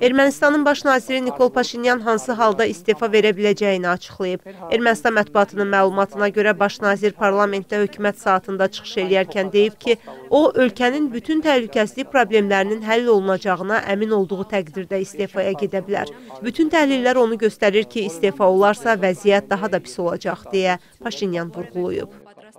Ermənistanın baş naziri Nikol Paşinyan hansı halda istefa verə biləcəyini açıqlayıb. Ermənistan mətbuatının məlumatına görə baş nazir parlamentdə hökumət saatında çıxış eləyərkən deyib ki, o ölkənin bütün təhlükəsizlik problemlərinin həll olunacağına əmin olduğu təqdirdə istefaya gedə bilər. Bütün təhlillər onu göstərir ki, istefa olarsa vəziyyət daha da pis olacaq deyə Paşinyan vurğulayıb.